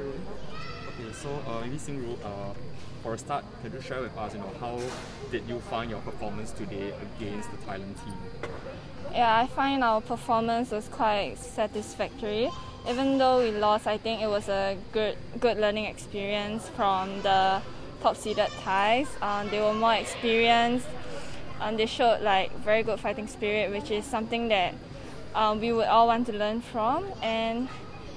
Okay, so uh, maybe uh, for a start, can you share with us, you know, how did you find your performance today against the Thailand team? Yeah, I find our performance was quite satisfactory. Even though we lost, I think it was a good good learning experience from the top seeded Thais. Um, they were more experienced and they showed like very good fighting spirit, which is something that um, we would all want to learn from. And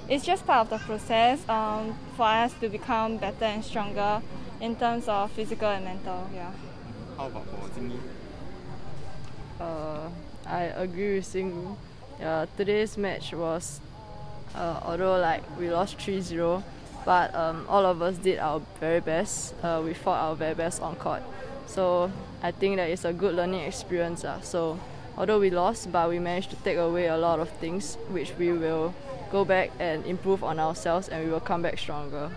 it's just part of the process um, for us to become better and stronger in terms of physical and mental. Yeah. How about for Jingyi? Uh, I agree with Xin Ru. Uh, today's match was, uh, although like we lost 3-0, but um, all of us did our very best. Uh, we fought our very best on court. So I think that it's a good learning experience. Uh. So although we lost, but we managed to take away a lot of things which we will go back and improve on ourselves and we will come back stronger.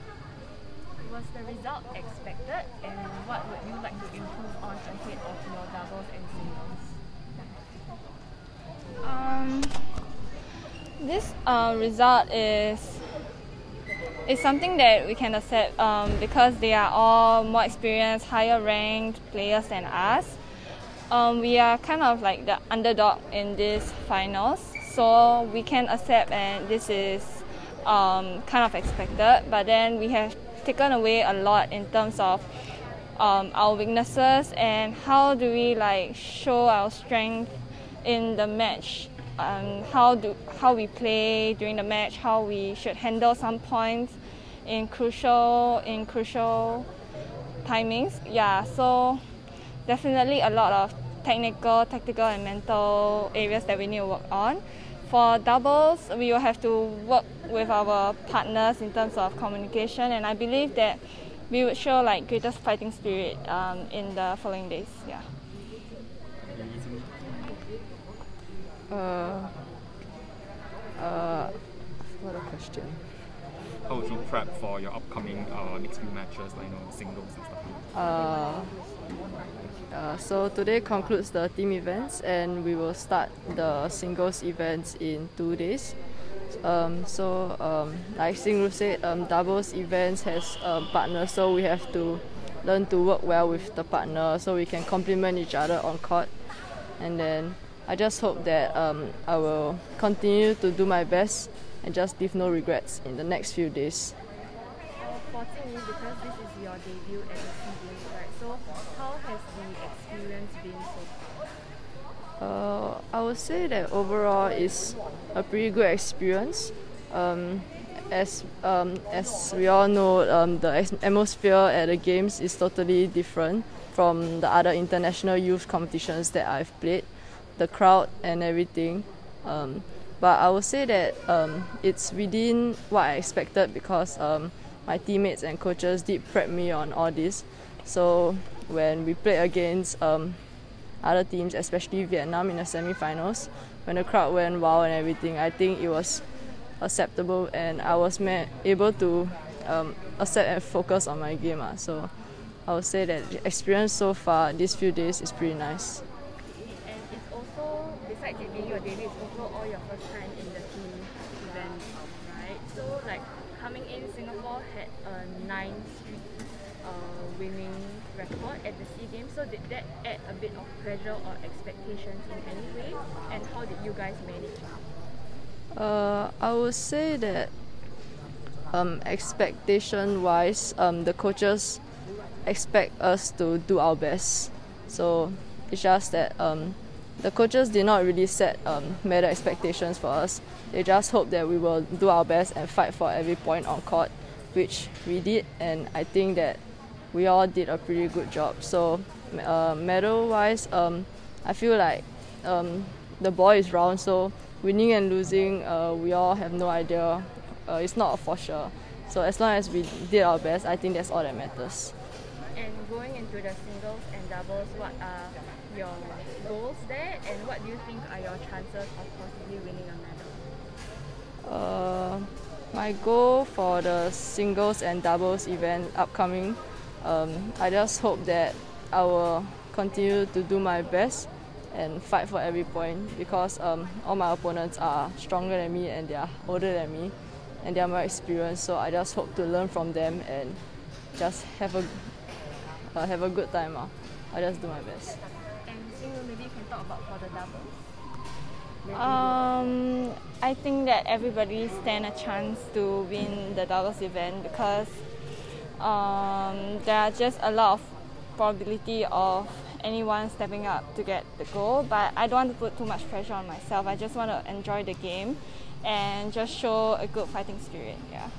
Was the result expected and what would you like to improve on ahead of your doubles and singles? Um, this uh, result is it's something that we can accept um, because they are all more experienced, higher ranked players than us. Um, we are kind of like the underdog in these finals, so we can accept, and this is um, kind of expected. But then we have taken away a lot in terms of um, our weaknesses and how do we like show our strength in the match um, how do how we play during the match, how we should handle some points in crucial in crucial timings. Yeah, so definitely a lot of technical, tactical, and mental areas that we need to work on. For doubles, we will have to work with our partners in terms of communication, and I believe that we would show like greatest fighting spirit um, in the following days. Yeah. Uh, uh, what a question. How would you prep for your upcoming uh, next few matches, like you know, singles and stuff? Uh, uh, so today concludes the team events and we will start the singles events in two days. Um, so um, like Xin Ru said, um, doubles events has a partner, so we have to learn to work well with the partner so we can complement each other on court. And then I just hope that um, I will continue to do my best and just leave no regrets in the next few days. For Jingyi, because this is your debut at the SEA Games, right? So how has the experience been so far? Uh, I would say that overall is a pretty good experience. Um, as um, as we all know, um, the atmosphere at the games is totally different from the other international youth competitions that I've played the crowd and everything. Um, but I would say that um, it's within what I expected because um, my teammates and coaches did prep me on all this. So when we played against um, other teams, especially Vietnam in the semi-finals, when the crowd went wild and everything, I think it was acceptable and I was able to um, accept and focus on my game. Uh. So I would say that the experience so far these few days is pretty nice And it's also, besides it being your debut, it's also all your first time in the team event, right? So like coming in, Singapore had a nine streak uh, winning record at the SEA Games. So did that add a bit of pressure or expectations in any way? And how did you guys manage Uh, I would say that um, expectation wise, um, the coaches expect us to do our best. So it's just that um, the coaches did not really set um, medal expectations for us. They just hope that we will do our best and fight for every point on court, which we did, and I think that we all did a pretty good job. So, uh, medal wise, um, I feel like um, the ball is round, so winning and losing, uh, we all have no idea. Uh, it's not for sure. So, as long as we did our best, I think that's all that matters. And going into the singles and doubles, what are your goals there, and what do you think are your chances of possibly winning a medal? Uh, my goal for the singles and doubles event upcoming, um, I just hope that I will continue to do my best and fight for every point because um, all my opponents are stronger than me and they are older than me and they are more experienced. So I just hope to learn from them and just have a uh, have a good time. Uh. I just do my best. And maybe you can talk about for the doubles. Um, I think that everybody stand a chance to win the doubles event because um, there are just a lot of probability of anyone stepping up to get the goal. But I don't want to put too much pressure on myself. I just want to enjoy the game and just show a good fighting spirit. Yeah.